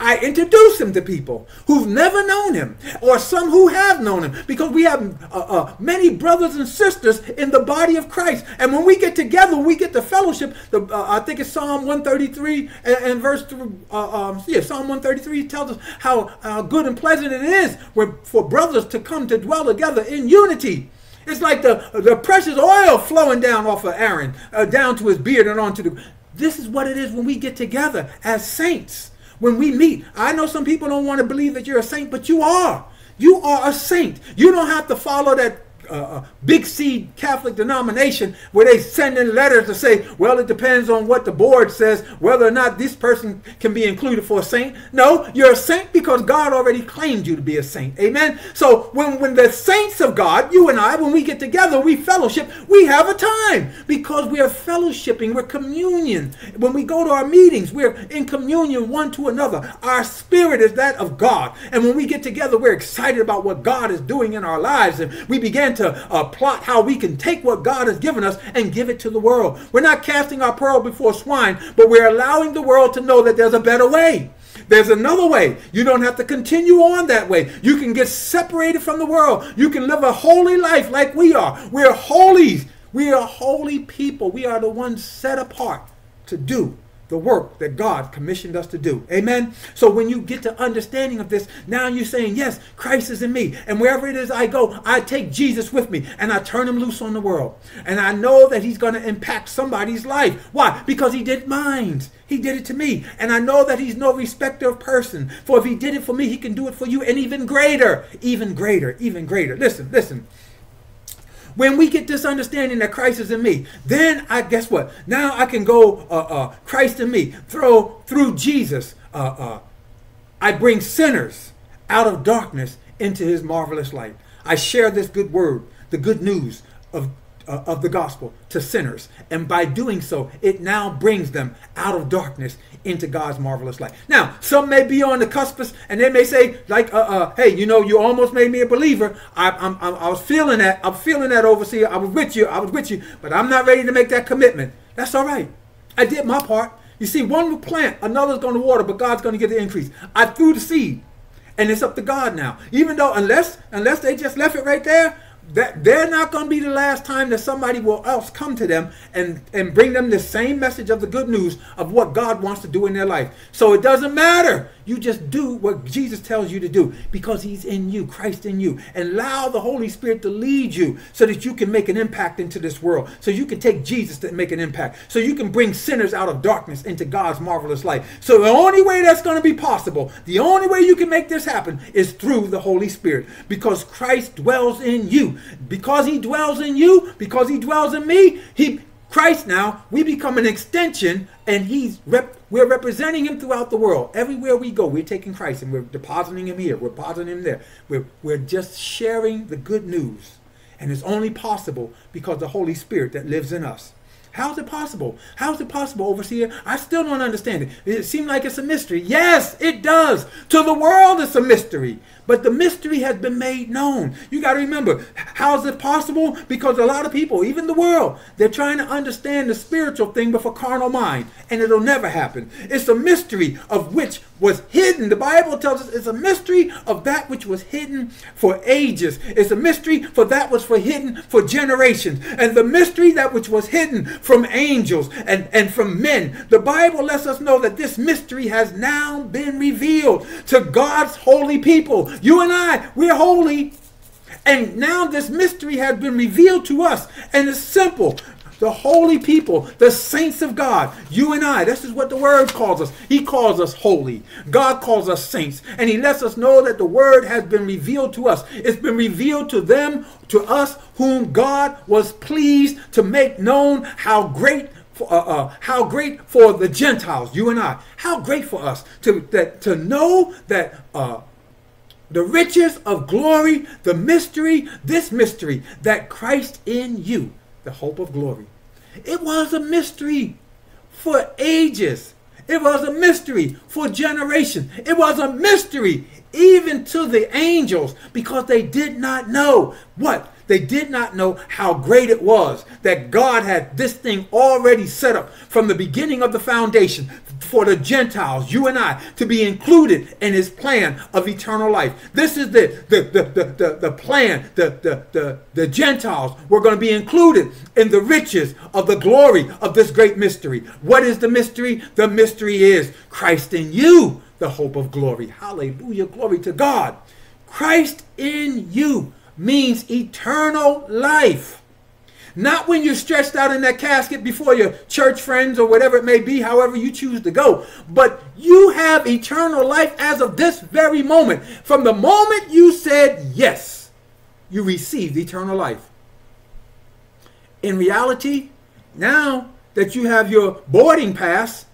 I introduce him to people who've never known him or some who have known him because we have uh, uh, many brothers and sisters in the body of Christ. And when we get together, we get the fellowship. The, uh, I think it's Psalm 133 and, and verse, uh, um, yeah, Psalm 133 tells us how good and pleasant it is for brothers to come to dwell together in unity. It's like the, the precious oil flowing down off of Aaron, uh, down to his beard and onto the this is what it is when we get together as saints. When we meet, I know some people don't want to believe that you're a saint, but you are. You are a saint. You don't have to follow that uh, big C Catholic denomination where they send in letters to say, well, it depends on what the board says, whether or not this person can be included for a saint. No, you're a saint because God already claimed you to be a saint. Amen. So when, when the saints of God, you and I, when we get together, we fellowship, we have a time because we are fellowshipping, we're communion. When we go to our meetings, we're in communion one to another. Our spirit is that of God. And when we get together, we're excited about what God is doing in our lives. And we begin to uh, plot how we can take what God has given us and give it to the world. We're not casting our pearl before swine, but we're allowing the world to know that there's a better way. There's another way. You don't have to continue on that way. You can get separated from the world. You can live a holy life like we are. We're holy. We are holy people. We are the ones set apart to do the work that God commissioned us to do. Amen. So when you get to understanding of this, now you're saying, yes, Christ is in me. And wherever it is I go, I take Jesus with me and I turn him loose on the world. And I know that he's going to impact somebody's life. Why? Because he did mine. He did it to me. And I know that he's no respecter of person. For if he did it for me, he can do it for you and even greater, even greater, even greater. Listen, listen. When we get this understanding that Christ is in me, then I guess what? Now I can go uh, uh, Christ in me through through Jesus. Uh, uh, I bring sinners out of darkness into His marvelous light. I share this good word, the good news of uh, of the gospel to sinners. And by doing so, it now brings them out of darkness into God's marvelous light. Now, some may be on the cusp and they may say, like, uh, uh, hey, you know, you almost made me a believer. I, I'm, I'm, I was feeling that. I'm feeling that overseer. I was with you. I was with you. But I'm not ready to make that commitment. That's all right. I did my part. You see, one will plant, another's going to water, but God's going to get the increase. I threw the seed. And it's up to God now. Even though, unless unless they just left it right there, that they're not going to be the last time that somebody will else come to them and and bring them the same message of the good news of what God wants to do in their life. So it doesn't matter. You just do what Jesus tells you to do because he's in you, Christ in you. And allow the Holy Spirit to lead you so that you can make an impact into this world. So you can take Jesus to make an impact. So you can bring sinners out of darkness into God's marvelous light. So the only way that's going to be possible, the only way you can make this happen is through the Holy Spirit because Christ dwells in you because he dwells in you, because he dwells in me, he Christ now, we become an extension and he's rep, we're representing him throughout the world. Everywhere we go, we're taking Christ and we're depositing him here, we're depositing him there. We're, we're just sharing the good news. And it's only possible because the Holy Spirit that lives in us. How's it possible? How's it possible, overseer? I still don't understand it. It seems like it's a mystery. Yes, it does. To the world, it's a mystery. But the mystery has been made known. You got to remember, how is it possible? Because a lot of people, even the world, they're trying to understand the spiritual thing but for carnal mind, and it'll never happen. It's a mystery of which was hidden. The Bible tells us it's a mystery of that which was hidden for ages. It's a mystery for that was for hidden for generations. And the mystery that which was hidden from angels and, and from men. The Bible lets us know that this mystery has now been revealed to God's holy people. You and I, we're holy. And now this mystery has been revealed to us. And it's simple. The holy people, the saints of God, you and I, this is what the word calls us. He calls us holy. God calls us saints. And he lets us know that the word has been revealed to us. It's been revealed to them, to us, whom God was pleased to make known how great uh, uh, how great for the Gentiles, you and I, how great for us to that to know that uh, the riches of glory, the mystery, this mystery, that Christ in you, the hope of glory. It was a mystery for ages. It was a mystery for generations. It was a mystery even to the angels because they did not know what they did not know how great it was that God had this thing already set up from the beginning of the foundation for the Gentiles, you and I, to be included in his plan of eternal life. This is the, the, the, the, the, the plan. The, the, the, the Gentiles were going to be included in the riches of the glory of this great mystery. What is the mystery? The mystery is Christ in you, the hope of glory. Hallelujah. Glory to God. Christ in you means eternal life. Not when you're stretched out in that casket before your church friends or whatever it may be, however you choose to go. But you have eternal life as of this very moment. From the moment you said yes you received eternal life. In reality, now that you have your boarding pass,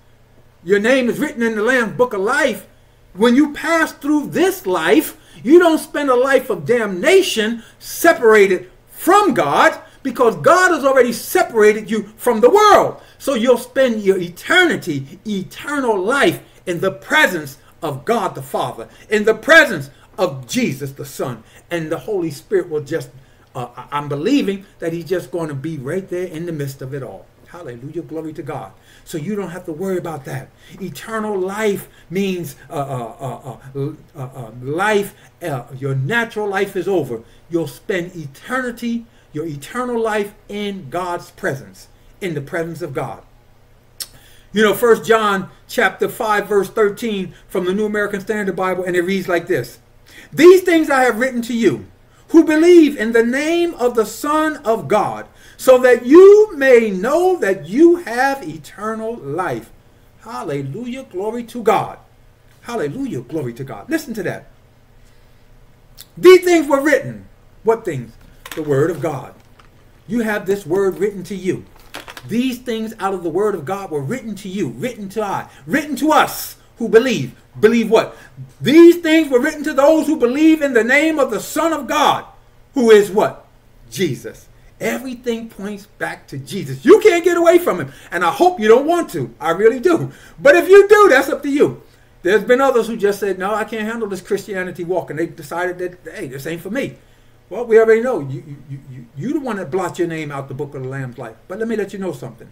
your name is written in the Lamb's Book of Life. When you pass through this life, you don't spend a life of damnation separated from God because God has already separated you from the world. So you'll spend your eternity, eternal life in the presence of God the Father, in the presence of Jesus the Son, and the Holy Spirit will just, uh, I'm believing that He's just going to be right there in the midst of it all. Hallelujah. Glory to God. So you don't have to worry about that. Eternal life means uh, uh, uh, life, your natural life is over. You'll spend eternity, your eternal life in God's presence, in the presence of God. You know, First John chapter 5, verse 13 from the New American Standard Bible, and it reads like this. These things I have written to you, who believe in the name of the Son of God, so that you may know that you have eternal life. Hallelujah. Glory to God. Hallelujah. Glory to God. Listen to that. These things were written. What things? The Word of God. You have this Word written to you. These things out of the Word of God were written to you, written to I, written to us who believe. Believe what? These things were written to those who believe in the name of the Son of God, who is what? Jesus. Everything points back to Jesus. You can't get away from him. And I hope you don't want to. I really do. But if you do, that's up to you. There's been others who just said, no, I can't handle this Christianity walk. And they decided that, hey, this ain't for me. Well, we already know you, you, you, you the one that blot your name out the book of the Lamb's life. But let me let you know something.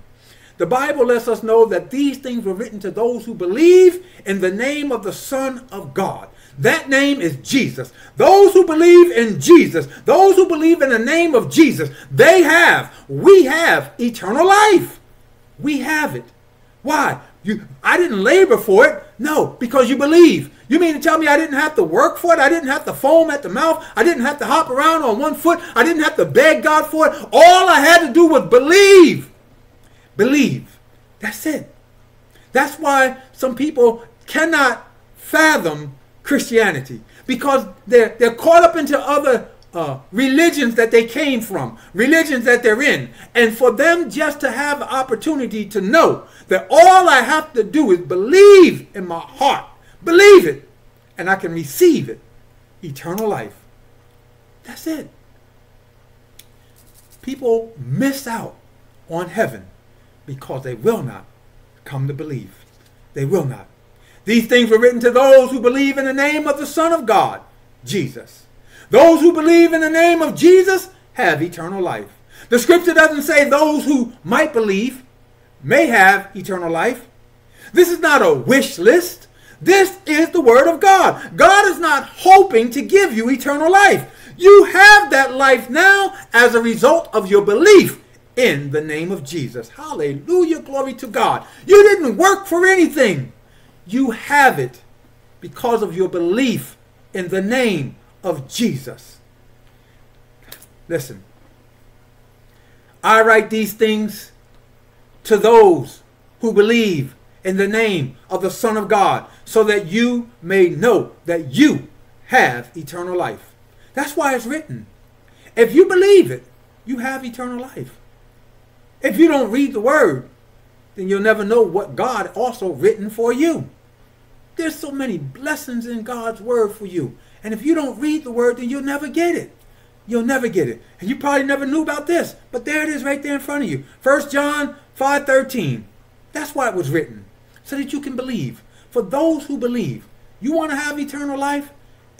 The Bible lets us know that these things were written to those who believe in the name of the Son of God. That name is Jesus. Those who believe in Jesus, those who believe in the name of Jesus, they have, we have eternal life. We have it. Why? You, I didn't labor for it. No, because you believe. You mean to tell me I didn't have to work for it? I didn't have to foam at the mouth? I didn't have to hop around on one foot? I didn't have to beg God for it? All I had to do was believe. Believe. That's it. That's why some people cannot fathom Christianity because they're, they're caught up into other uh, religions that they came from, religions that they're in. And for them just to have the opportunity to know that all I have to do is believe in my heart, believe it, and I can receive it eternal life. That's it. People miss out on heaven because they will not come to believe. They will not. These things were written to those who believe in the name of the Son of God, Jesus. Those who believe in the name of Jesus have eternal life. The scripture doesn't say those who might believe may have eternal life. This is not a wish list. This is the word of God. God is not hoping to give you eternal life. You have that life now as a result of your belief in the name of Jesus. Hallelujah. Glory to God. You didn't work for anything. You have it because of your belief in the name of Jesus. Listen, I write these things to those who believe in the name of the Son of God so that you may know that you have eternal life. That's why it's written. If you believe it, you have eternal life. If you don't read the word, then you'll never know what God also written for you. There's so many blessings in God's word for you. And if you don't read the word, then you'll never get it. You'll never get it. And you probably never knew about this. But there it is right there in front of you. 1 John 5.13. That's why it was written. So that you can believe. For those who believe. You want to have eternal life?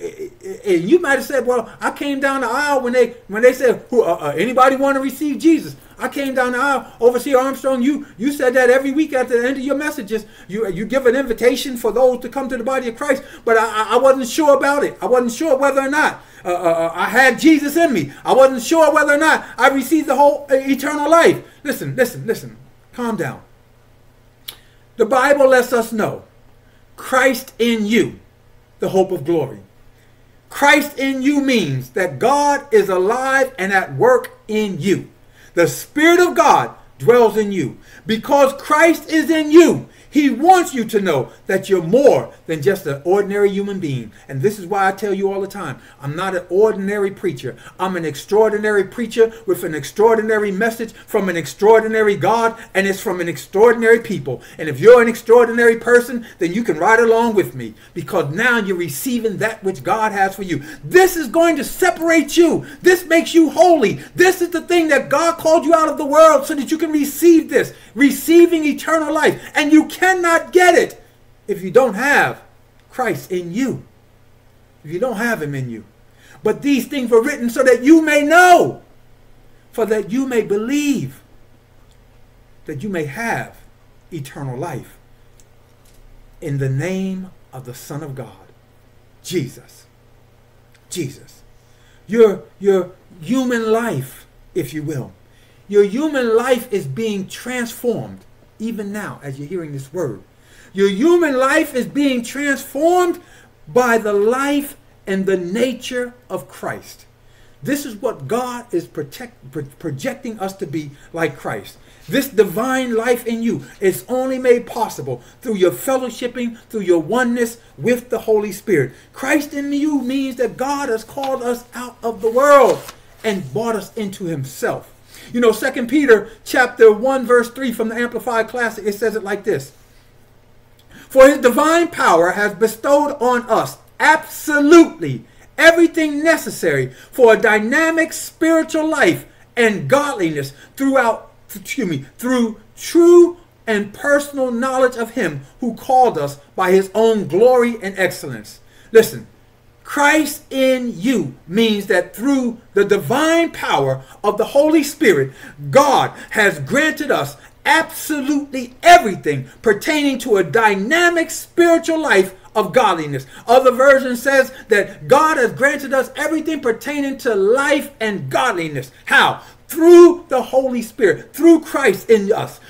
And you might have said, well, I came down the aisle when they when they said, uh, uh, anybody want to receive Jesus? I came down the aisle. Overseer Armstrong, you you said that every week at the end of your messages. You you give an invitation for those to come to the body of Christ, but I, I wasn't sure about it. I wasn't sure whether or not uh, uh, uh, I had Jesus in me. I wasn't sure whether or not I received the whole uh, eternal life. Listen, listen, listen. Calm down. The Bible lets us know Christ in you, the hope of glory. Christ in you means that God is alive and at work in you. The Spirit of God dwells in you. Because Christ is in you, He wants you to know that you're more than just an ordinary human being. And this is why I tell you all the time I'm not an ordinary preacher. I'm an extraordinary preacher with an extraordinary message from an extraordinary God, and it's from an extraordinary people. And if you're an extraordinary person, then you can ride along with me because now you're receiving that which God has for you. This is going to separate you. This makes you holy. This is the thing that God called you out of the world so that you can receive this, receiving eternal life. And you cannot get it if you don't have Christ in you. If you don't have him in you. But these things were written so that you may know, for that you may believe, that you may have eternal life. In the name of the Son of God, Jesus. Jesus. Your, your human life, if you will. Your human life is being transformed even now as you're hearing this word. Your human life is being transformed by the life and the nature of Christ. This is what God is protect, projecting us to be like Christ. This divine life in you is only made possible through your fellowshipping, through your oneness with the Holy Spirit. Christ in you means that God has called us out of the world and brought us into himself. You know, Second Peter chapter 1, verse 3 from the Amplified Classic, it says it like this. For his divine power has bestowed on us absolutely everything necessary for a dynamic spiritual life and godliness throughout, excuse me, through true and personal knowledge of him who called us by his own glory and excellence. Listen, Christ in you means that through the divine power of the Holy Spirit, God has granted us absolutely everything pertaining to a dynamic spiritual life of godliness. Other version says that God has granted us everything pertaining to life and godliness. How? Through the Holy Spirit, through Christ in us.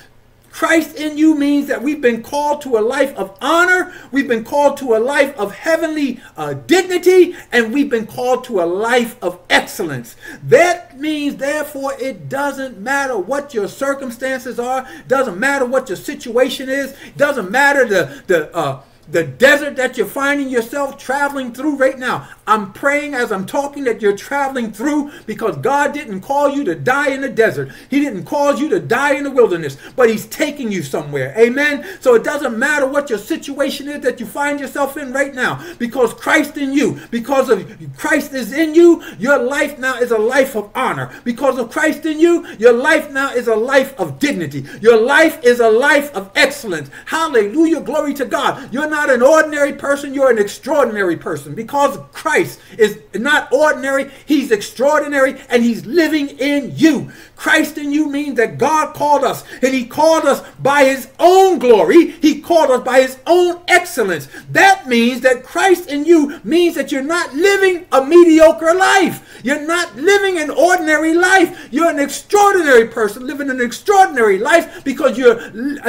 Christ in you means that we've been called to a life of honor, we've been called to a life of heavenly uh, dignity, and we've been called to a life of excellence. That means, therefore, it doesn't matter what your circumstances are, doesn't matter what your situation is, doesn't matter the the uh, the desert that you're finding yourself traveling through right now. I'm praying as I'm talking that you're traveling through because God didn't call you to die in the desert. He didn't cause you to die in the wilderness, but He's taking you somewhere. Amen. So it doesn't matter what your situation is that you find yourself in right now because Christ in you, because of Christ is in you, your life now is a life of honor. Because of Christ in you, your life now is a life of dignity. Your life is a life of excellence. Hallelujah. Glory to God. You're not an ordinary person, you're an extraordinary person because of Christ is not ordinary, he's extraordinary and he's living in you. Christ in you means that God called us and he called us by his own glory. He called us by his own excellence. That means that Christ in you means that you're not living a mediocre life. You're not living an ordinary life. You're an extraordinary person living an extraordinary life because you're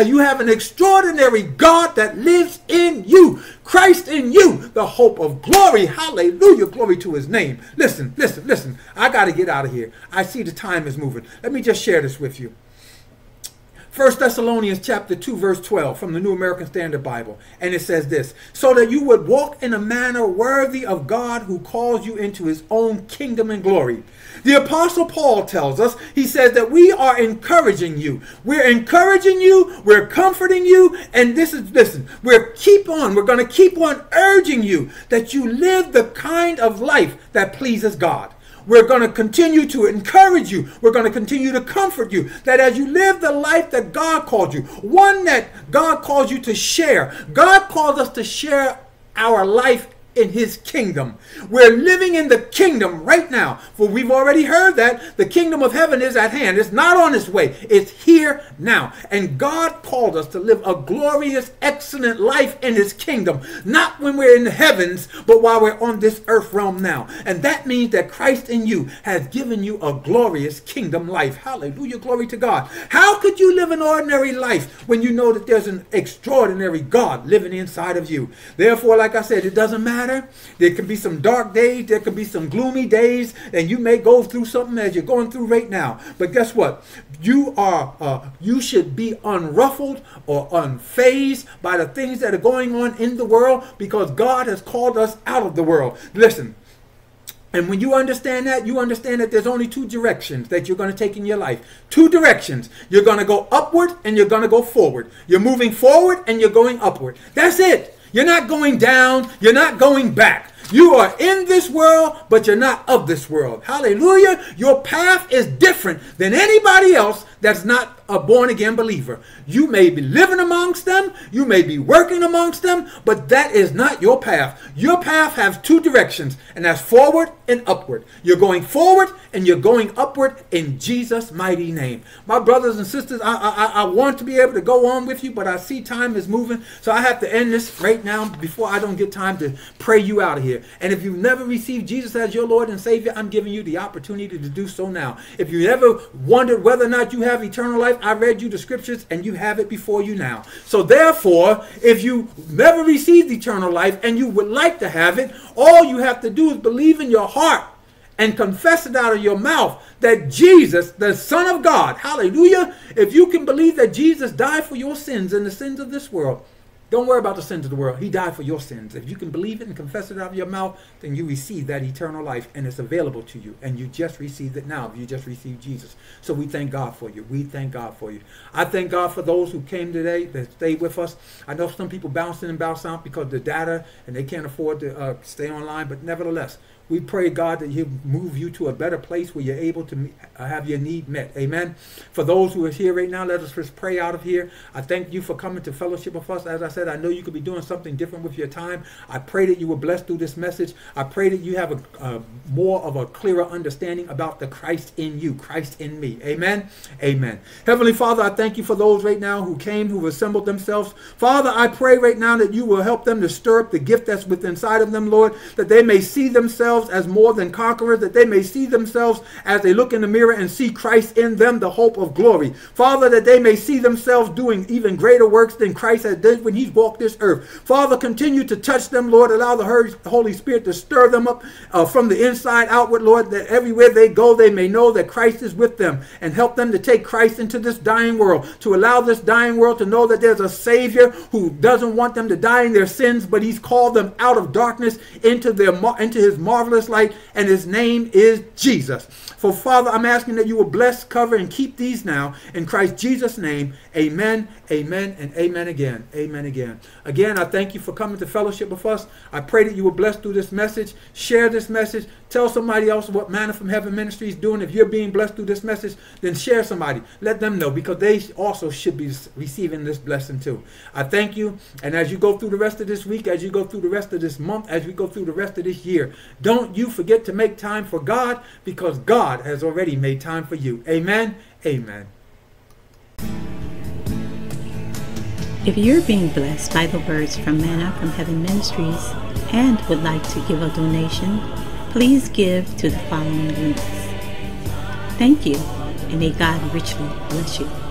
you have an extraordinary God that lives in you. Christ in you, the hope of glory. Hallelujah. Glory to his name. Listen, listen, listen. I got to get out of here. I see the time is moving. Let me just share this with you. 1 Thessalonians chapter 2 verse 12 from the New American Standard Bible. And it says this, so that you would walk in a manner worthy of God who calls you into his own kingdom and glory. The apostle Paul tells us, he says that we are encouraging you. We're encouraging you, we're comforting you, and this is listen, we're keep on, we're going to keep on urging you that you live the kind of life that pleases God. We're going to continue to encourage you. We're going to continue to comfort you that as you live the life that God called you, one that God calls you to share. God calls us to share our life in his kingdom. We're living in the kingdom right now. For we've already heard that the kingdom of heaven is at hand. It's not on its way. It's here now. And God called us to live a glorious, excellent life in his kingdom. Not when we're in the heavens, but while we're on this earth realm now. And that means that Christ in you has given you a glorious kingdom life. Hallelujah. Glory to God. How could you live an ordinary life when you know that there's an extraordinary God living inside of you? Therefore, like I said, it doesn't matter matter. There can be some dark days. There can be some gloomy days, and you may go through something as you're going through right now. But guess what? You are uh, you should be unruffled or unfazed by the things that are going on in the world because God has called us out of the world. Listen, and when you understand that, you understand that there's only two directions that you're going to take in your life. Two directions. You're going to go upward and you're going to go forward. You're moving forward and you're going upward. That's it. You're not going down. You're not going back. You are in this world, but you're not of this world. Hallelujah. Your path is different than anybody else that's not a born again believer. You may be living amongst them, you may be working amongst them, but that is not your path. Your path has two directions, and that's forward and upward. You're going forward and you're going upward in Jesus' mighty name. My brothers and sisters, I, I, I want to be able to go on with you, but I see time is moving, so I have to end this right now before I don't get time to pray you out of here. And if you've never received Jesus as your Lord and Savior, I'm giving you the opportunity to do so now. If you ever wondered whether or not you have eternal life, I read you the scriptures and you have it before you now. So therefore, if you never received eternal life and you would like to have it, all you have to do is believe in your heart and confess it out of your mouth that Jesus, the Son of God, hallelujah, if you can believe that Jesus died for your sins and the sins of this world, don't worry about the sins of the world. He died for your sins. If you can believe it and confess it out of your mouth, then you receive that eternal life and it's available to you. And you just received it now you just received Jesus. So we thank God for you. We thank God for you. I thank God for those who came today that stayed with us. I know some people bouncing in and bounce out because the data and they can't afford to uh, stay online, but nevertheless, we pray, God, that He move you to a better place where you're able to have your need met. Amen. For those who are here right now, let us just pray out of here. I thank you for coming to fellowship with us. As I said, I know you could be doing something different with your time. I pray that you were blessed through this message. I pray that you have a, a more of a clearer understanding about the Christ in you, Christ in me. Amen. Amen. Heavenly Father, I thank you for those right now who came, who assembled themselves. Father, I pray right now that you will help them to stir up the gift that's within inside of them, Lord, that they may see themselves themselves as more than conquerors, that they may see themselves as they look in the mirror and see Christ in them, the hope of glory. Father, that they may see themselves doing even greater works than Christ has done when he's walked this earth. Father, continue to touch them, Lord. Allow the Holy Spirit to stir them up uh, from the inside outward, Lord, that everywhere they go, they may know that Christ is with them and help them to take Christ into this dying world, to allow this dying world to know that there's a Savior who doesn't want them to die in their sins, but he's called them out of darkness into, their, into his marvelous marvelous light, and his name is Jesus. For Father, I'm asking that you will bless, cover, and keep these now. In Christ Jesus' name, amen, amen, and amen again. Amen again. Again, I thank you for coming to fellowship with us. I pray that you will bless through this message. Share this message. Tell somebody else what Manna from Heaven Ministry is doing. If you're being blessed through this message, then share somebody. Let them know because they also should be receiving this blessing too. I thank you. And as you go through the rest of this week, as you go through the rest of this month, as we go through the rest of this year, don't you forget to make time for God because God has already made time for you. Amen. Amen. If you're being blessed by the words from Manna from Heaven Ministries and would like to give a donation, please give to the following links. Thank you, and may God richly bless you.